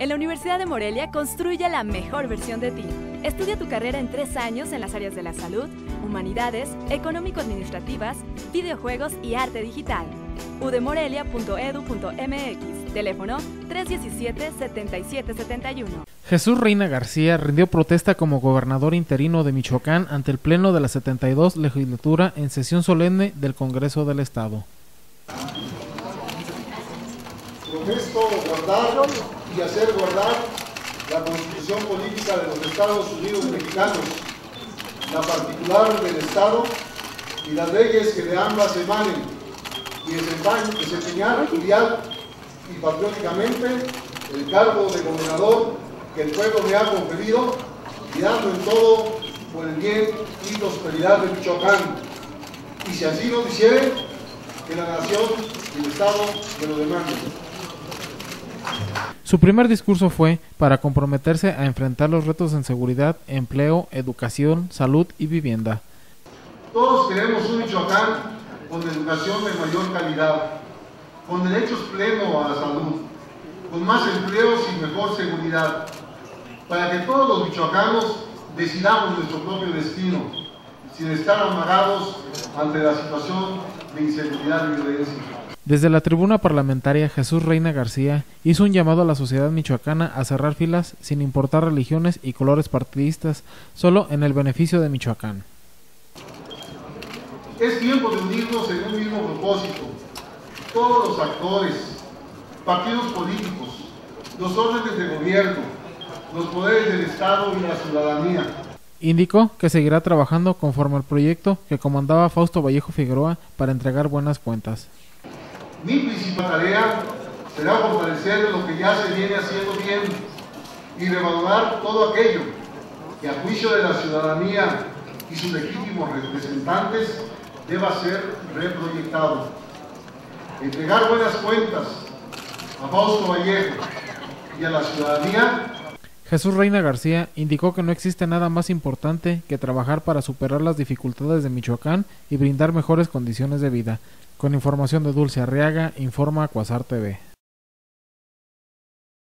En la Universidad de Morelia construye la mejor versión de ti. Estudia tu carrera en tres años en las áreas de la salud, humanidades, económico-administrativas, videojuegos y arte digital. udemorelia.edu.mx, teléfono 317-7771. Jesús Reina García rindió protesta como gobernador interino de Michoacán ante el Pleno de la 72 legislatura en sesión solemne del Congreso del Estado. Prometo guardar y hacer guardar la Constitución Política de los Estados Unidos Mexicanos, la particular del Estado y las leyes que de ambas emanen, y desempeñar filial y patrióticamente el cargo de gobernador que el pueblo me ha conferido, y en todo por el bien y prosperidad de Michoacán. Y si así lo hiciere, que la nación y el Estado me lo demanden. Su primer discurso fue para comprometerse a enfrentar los retos en seguridad, empleo, educación, salud y vivienda. Todos queremos un Michoacán con educación de mayor calidad, con derechos plenos a la salud, con más empleos y mejor seguridad, para que todos los michoacanos decidamos nuestro propio destino, sin estar amagados ante la situación de inseguridad y violencia. Desde la tribuna parlamentaria, Jesús Reina García hizo un llamado a la sociedad michoacana a cerrar filas sin importar religiones y colores partidistas, solo en el beneficio de Michoacán. Es tiempo de unirnos en un mismo propósito. Todos los actores, partidos políticos, los órdenes de gobierno, los poderes del Estado y la ciudadanía. Indicó que seguirá trabajando conforme al proyecto que comandaba Fausto Vallejo Figueroa para entregar buenas cuentas. Mi principal tarea será fortalecer lo que ya se viene haciendo bien y revalorar todo aquello que a juicio de la ciudadanía y sus legítimos representantes deba ser reproyectado. Entregar buenas cuentas a Fausto Vallejo y a la ciudadanía Jesús Reina García indicó que no existe nada más importante que trabajar para superar las dificultades de Michoacán y brindar mejores condiciones de vida. Con información de Dulce Arriaga, informa Cuasar TV.